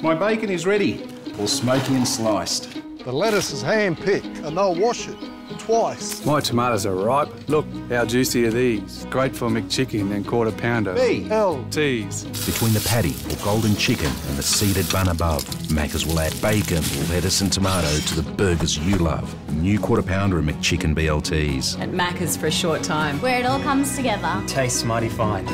My bacon is ready, all smoky and sliced. The lettuce is hand-picked and they'll wash it twice. My tomatoes are ripe. Look, how juicy are these? Great for McChicken and quarter pounder. B L T's. Between the patty or golden chicken and the seeded bun above, Macca's will add bacon, lettuce and tomato to the burgers you love. New quarter pounder and McChicken BLTs. At Macca's for a short time. Where it all comes together. Tastes mighty fine.